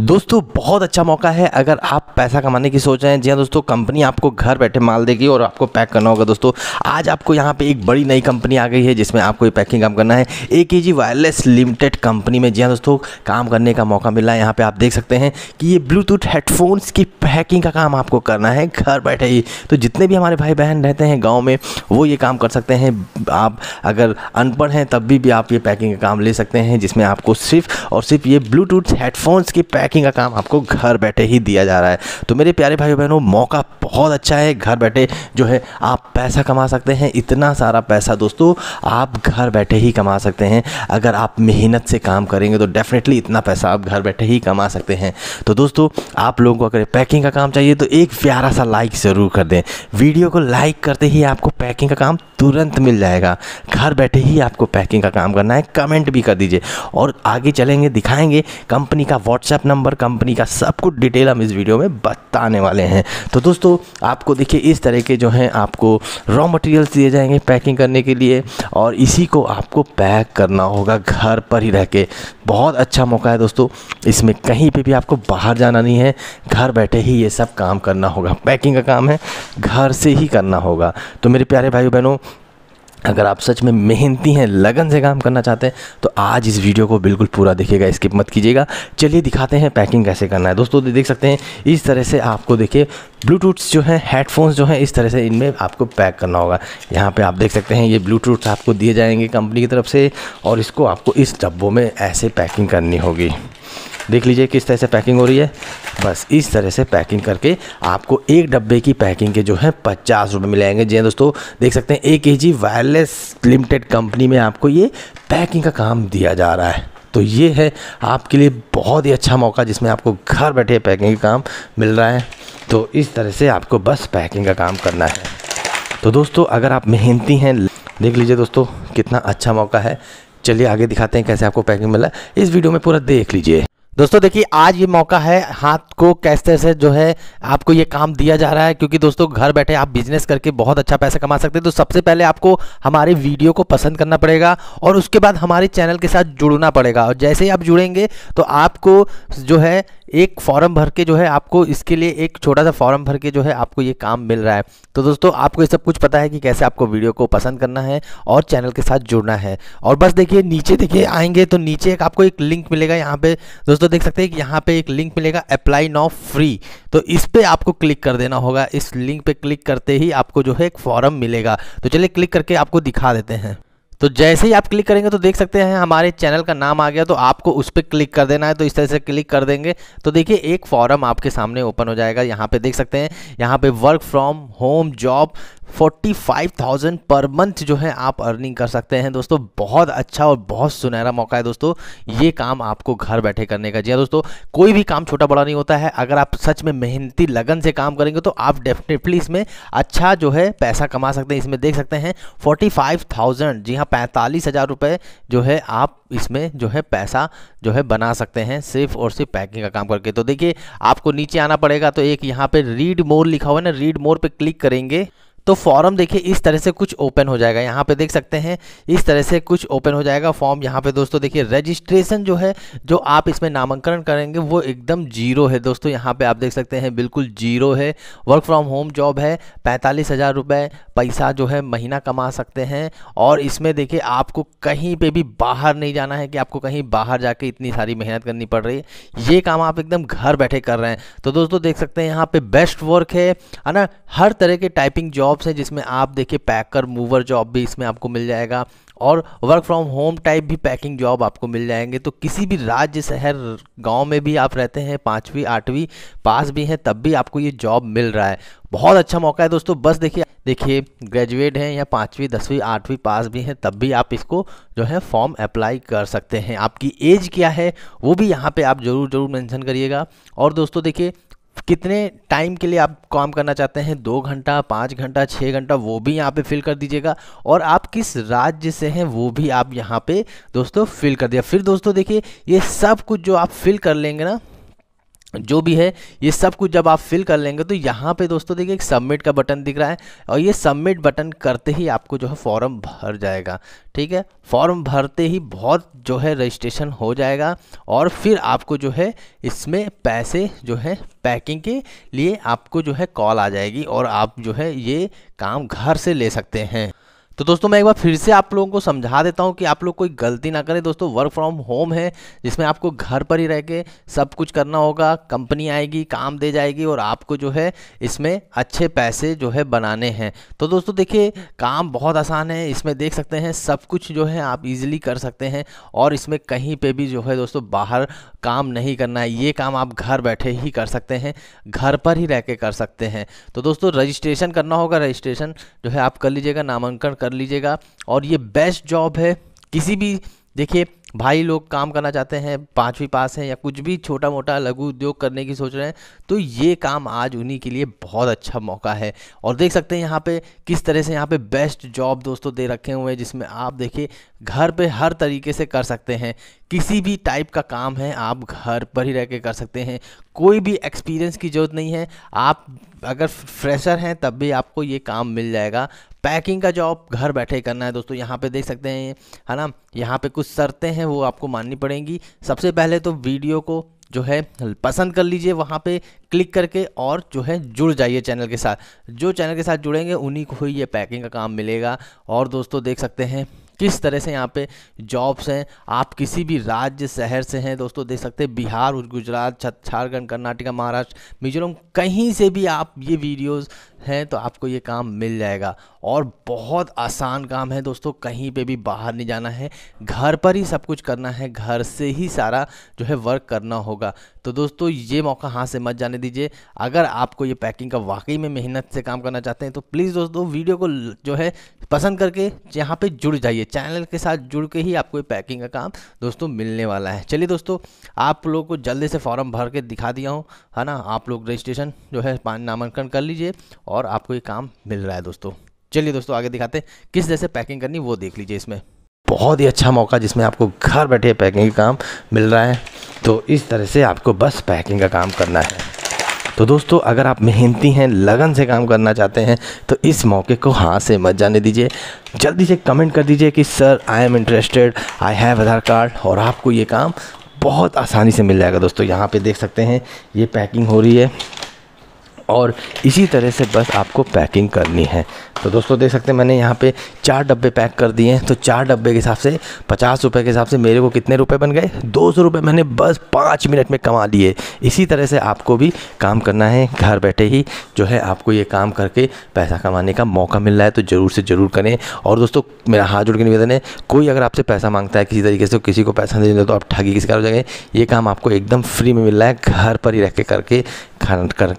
दोस्तों बहुत अच्छा मौका है अगर आप पैसा कमाने की सोच रहे हैं। जी हाँ दोस्तों कंपनी आपको घर बैठे माल देगी और आपको पैक करना होगा दोस्तों। आज आपको यहाँ पे एक बड़ी नई कंपनी आ गई है जिसमें आपको ये पैकिंग काम करना है। ए के जी वायरलेस लिमिटेड कंपनी में जी हाँ दोस्तों काम करने का मौका मिला है। यहाँ पर आप देख सकते हैं कि ये ब्लूटूथ हेडफोन्स की पैकिंग का काम आपको करना है घर बैठे ही। तो जितने भी हमारे भाई बहन रहते हैं गाँव में वो ये काम कर सकते हैं। आप अगर अनपढ़ हैं तब भी, भी आप ये पैकिंग का काम ले सकते हैं जिसमें आपको सिर्फ़ और सिर्फ़ ये ब्लूटूथ हेडफोन्स की पैकिंग का काम आपको घर बैठे ही दिया जा रहा है। तो मेरे प्यारे भाई बहनों, मौका बहुत अच्छा है घर बैठे जो है आप पैसा कमा सकते हैं, इतना सारा पैसा दोस्तों आप घर बैठे ही कमा सकते हैं। अगर आप मेहनत से काम करेंगे तो डेफिनेटली इतना पैसा आप घर बैठे ही कमा सकते हैं। तो दोस्तों, आप लोगों को अगर पैकिंग का काम चाहिए तो एक प्यारा सा लाइक ज़रूर कर दें। वीडियो को लाइक करते ही आपको पैकिंग का काम तुरंत मिल जाएगा। घर बैठे ही आपको पैकिंग का काम करना है कमेंट भी कर दीजिए। और आगे चलेंगे, दिखाएँगे कंपनी का व्हाट्सएप नंबर कंपनी का सब कुछ डिटेल हम इस वीडियो में बताने वाले हैं। तो दोस्तों, आपको देखिए, इस तरह के जो हैं, आपको रॉ मटेरियल्स दिए जाएँगे पैकिंग करने के लिए और इसी को आपको पैक करना होगा घर पर ही रह के। बहुत अच्छा मौका है दोस्तों। इसमें कहीं पे भी आपको बाहर जाना नहीं है। घर बैठे ही ये सब काम करना होगा। पैकिंग का काम है, घर से ही करना होगा। तो मेरे प्यारे भाई बहनों अगर आप सच में मेहनती हैं, लगन से काम करना चाहते हैं तो आज इस वीडियो को बिल्कुल पूरा देखिएगा, स्किप मत कीजिएगा। चलिए दिखाते हैं पैकिंग कैसे करना है। दोस्तों देख सकते हैं, इस तरह से आपको देखिए, ब्लूटूथ्स जो हैं, हेडफोन्स जो हैं, इस तरह से इनमें आपको पैक करना होगा। यहाँ पे आप देख सकते हैं, ये ब्लूटूथ आपको दिए जाएँगे कंपनी की तरफ़ से, और इसको आपको इस डब्बों में ऐसे पैकिंग करनी होगी। देख लीजिए किस तरह से पैकिंग हो रही है। बस इस तरह से पैकिंग करके आपको एक डब्बे की पैकिंग के जो है पचास रुपये मिलेंगे जी हाँ दोस्तों, देख सकते हैं, एक के जी वायरलेस लिमिटेड कंपनी में आपको ये पैकिंग का काम दिया जा रहा है। तो ये है आपके लिए बहुत ही अच्छा मौका जिसमें आपको घर बैठे पैकिंग का काम मिल रहा है। तो इस तरह से आपको बस पैकिंग का काम करना है। तो दोस्तों, अगर आप मेहनती हैं, देख लीजिए दोस्तों, कितना अच्छा मौका है। चलिए आगे दिखाते हैं कैसे आपको पैकिंग मिला। इस वीडियो में पूरा देख लीजिए। दोस्तों, देखिए, आज ये मौका है हाथ को कैसे से जो है आपको ये काम दिया जा रहा है, क्योंकि दोस्तों, घर बैठे आप बिज़नेस करके बहुत अच्छा पैसा कमा सकते हैं। तो सबसे पहले आपको हमारे वीडियो को पसंद करना पड़ेगा और उसके बाद हमारे चैनल के साथ जुड़ना पड़ेगा। और जैसे ही आप जुड़ेंगे तो आपको जो है एक फॉर्म भर के जो है आपको इसके लिए एक छोटा सा फॉर्म भर के जो है आपको ये काम मिल रहा है। तो दोस्तों, आपको ये सब कुछ पता है कि कैसे आपको वीडियो को पसंद करना है और चैनल के साथ जुड़ना है। और बस देखिए, नीचे देखिए, आएँगे तो नीचे एक आपको एक लिंक मिलेगा यहाँ पे। दोस्तों, देख सकते हैं कि यहाँ पे एक लिंक मिलेगा, अप्लाई नाउ फ्री। तो इस पर आपको क्लिक कर देना होगा। इस लिंक पे क्लिक करते ही आपको जो है एक फॉर्म मिलेगा। तो चलिए क्लिक करके आपको दिखा देते हैं। तो जैसे ही आप क्लिक करेंगे तो देख सकते हैं हमारे चैनल का नाम आ गया तो आपको उस पर क्लिक कर देना है तो इस तरह से क्लिक कर देंगे। तो देखिए, एक फॉरम आपके सामने ओपन हो जाएगा। यहाँ पे देख सकते हैं, यहाँ पे work from home job 45,000 per month जो है आप अर्निंग कर सकते हैं। दोस्तों बहुत अच्छा और बहुत सुनहरा मौका है दोस्तों ये काम आपको घर बैठे करने का। जी हाँ दोस्तों कोई भी काम छोटा बड़ा नहीं होता है। अगर आप सच में मेहनती लगन से काम करेंगे तो आप डेफिनेटली इसमें अच्छा जो है पैसा कमा सकते हैं। इसमें देख सकते हैं फोर्टी जी हाँ पैंतालीस हज़ार जो है आप इसमें जो है पैसा जो है बना सकते हैं सिर्फ़ और सिर्फ़ पैकिंग का काम करके। तो देखिए आपको नीचे आना पड़ेगा तो एक यहाँ पे रीड मोर लिखा हुआ है ना रीड मोर पे क्लिक करेंगे। तो फॉर्म देखिए, इस तरह से कुछ ओपन हो जाएगा। यहाँ पे देख सकते हैं, इस तरह से कुछ ओपन हो जाएगा फॉर्म यहाँ पे दोस्तों देखिए रजिस्ट्रेशन जो है, जो आप इसमें नामांकन करेंगे, वो एकदम ज़ीरो है दोस्तों। यहाँ पे आप देख सकते हैं, बिल्कुल ज़ीरो है। वर्क फ्रॉम होम जॉब है, पैंतालीस हज़ार रुपये पैसा जो है महीना कमा सकते हैं। और इसमें देखिए, आपको कहीं पर भी बाहर नहीं जाना है कि आपको कहीं बाहर जाके इतनी सारी मेहनत करनी पड़ रही है। ये काम आप एकदम घर बैठे कर रहे हैं। तो दोस्तों देख सकते हैं, यहाँ पे बेस्ट वर्क है ना? हर तरह के टाइपिंग जॉब जॉब्स हैं जिसमें आप देखिए पैकर मूवर जॉब भी इसमें आपको मिल जाएगा और वर्क फ्रॉम होम टाइप भी पैकिंग जॉब आपको मिल जाएँगे। तो किसी भी राज्य, शहर, गाँव में भी आप रहते हैं, पाँचवीं, आठवीं, पास भी हैं, तब भी आपको ये जॉब मिल रहा है। बहुत अच्छा मौका है दोस्तों, बस देखिए देखिए ग्रेजुएट हैं या पाँचवीं, दसवीं, आठवीं, पास भी हैं, तब भी आप इसको जो है फॉर्म अप्लाई कर सकते हैं। आपकी एज क्या है, वो भी यहाँ पे आप ज़रूर ज़रूर मेंशन करिएगा। और दोस्तों देखिए कितने टाइम के लिए आप काम करना चाहते हैं? दो घंटा, पाँच घंटा छः घंटा, वो भी यहाँ पे फिल कर दीजिएगा। और आप किस राज्य से हैं, वो भी आप यहाँ पे दोस्तों फिल कर दिया फिर दोस्तों देखिए, ये सब कुछ जो आप फिल कर लेंगे ना जो भी है, ये सब कुछ जब आप फिल कर लेंगे तो यहाँ पे दोस्तों देखिए एक सबमिट का बटन दिख रहा है और ये सबमिट बटन करते ही आपको जो है फॉर्म भर जाएगा, ठीक है? फॉर्म भरते ही बहुत जो है रजिस्ट्रेशन हो जाएगा और फिर आपको जो है इसमें पैसे जो है पैकिंग के लिए आपको जो है कॉल आ जाएगी और आप जो है ये काम घर से ले सकते हैं। तो दोस्तों मैं एक बार फिर से आप लोगों को समझा देता हूँ कि आप लोग कोई गलती ना करें। दोस्तों वर्क फ्रॉम होम है, जिसमें आपको घर पर ही रह के सब कुछ करना होगा। कंपनी आएगी, काम दे जाएगी और आपको जो है इसमें अच्छे पैसे जो है बनाने हैं। तो दोस्तों, देखिए, काम बहुत आसान है। इसमें देख सकते हैं, सब कुछ जो है आप इजीली कर सकते हैं और इसमें कहीं पर भी जो है दोस्तों, बाहर काम नहीं करना है। ये काम आप घर बैठे ही कर सकते हैं, घर पर ही रह के कर सकते हैं। तो दोस्तों रजिस्ट्रेशन करना होगा। रजिस्ट्रेशन जो है आप कर लीजिएगा, नामांकन कर लीजिएगा। और ये बेस्ट जॉब है। किसी भी, देखिए, भाई लोग काम करना चाहते हैं, पाँचवीं पास हैं या कुछ भी छोटा मोटा लघु उद्योग करने की सोच रहे हैं तो ये काम आज उन्हीं के लिए बहुत अच्छा मौका है। और देख सकते हैं यहाँ पे किस तरह से यहाँ पे बेस्ट जॉब दोस्तों दे रखे हुए हैं, जिसमें आप देखिए, घर पे हर तरीके से कर सकते हैं। किसी भी टाइप का काम है, आप घर पर ही रह के कर सकते हैं। कोई भी एक्सपीरियंस की ज़रूरत नहीं है। आप अगर फ्रेशर हैं, तब भी आपको ये काम मिल जाएगा। पैकिंग का जॉब घर बैठे करना है दोस्तों, यहाँ पे देख सकते हैं है ना? यहाँ पे कुछ शर्तें हैं, वो आपको माननी पड़ेंगी। सबसे पहले तो वीडियो को जो है, पसंद कर लीजिए, वहाँ पे क्लिक करके और जो है, जुड़ जाइए चैनल के साथ। जो चैनल के साथ जुड़ेंगे, उन्हीं को ही ये पैकिंग का काम मिलेगा। और दोस्तों, देख सकते हैं किस तरह से यहाँ पे जॉब्स हैं। आप किसी भी राज्य, शहर से हैं, दोस्तों, देख सकते हैं, बिहार, गुजरात झारखंड, कर्नाटका, महाराष्ट्र, मिजोरम, कहीं से भी आप ये वीडियोस हैं तो आपको ये काम मिल जाएगा। और बहुत आसान काम है दोस्तों, कहीं पे भी बाहर नहीं जाना है। घर पर ही सब कुछ करना है, घर से ही सारा जो है वर्क करना होगा। तो दोस्तों, ये मौका हाथ से मत जाने दीजिए। अगर आपको ये पैकिंग का वाकई में मेहनत से काम करना चाहते हैं तो प्लीज़ दोस्तों वीडियो को जो है पसंद करके यहाँ पे जुड़ जाइए। चैनल के साथ जुड़ के ही आपको ये पैकिंग का काम दोस्तों मिलने वाला है। चलिए दोस्तों, आप लोगों को जल्दी से फॉर्म भर के दिखा दिया हूँ, है ना? आप लोग रजिस्ट्रेशन जो है नामांकन कर लीजिए और आपको ये काम मिल रहा है दोस्तों। चलिए दोस्तों, आगे दिखाते हैं। किस जैसे पैकिंग करनी, वो देख लीजिए इसमें। बहुत ही अच्छा मौका जिसमें आपको घर बैठे पैकिंग का काम मिल रहा है। तो इस तरह से आपको बस पैकिंग का काम करना है। तो दोस्तों, अगर आप मेहनती हैं, लगन से काम करना चाहते हैं तो इस मौके को हाथ से मत जाने दीजिए। जल्दी से कमेंट कर दीजिए कि, sir I am interested I have Aadhaar card और आपको ये काम बहुत आसानी से मिल जाएगा। दोस्तों, यहाँ पे देख सकते हैं, ये पैकिंग हो रही है। और इसी तरह से बस आपको पैकिंग करनी है। तो दोस्तों, देख सकते हैं मैंने यहाँ पे चार डब्बे पैक कर दिए हैं। तो चार डब्बे के हिसाब से, पचास रुपये के हिसाब से मेरे को कितने रुपए बन गए? दो सौ रुपये मैंने बस पाँच मिनट में कमा लिए। इसी तरह से आपको भी काम करना है, घर बैठे ही जो है आपको ये काम करके पैसा कमाने का मौका मिल रहा है। तो ज़रूर से ज़रूर करें। और दोस्तों, मेरा हाथ जोड़ के निवेदन है, कोई अगर आपसे पैसा माँगता है किसी तरीके से, किसी को पैसा नहीं देते तो आप ठगी किसी का हो जाएँगे। ये काम आपको एकदम फ्री में मिल रहा है, घर पर ही रह के करके खाना करके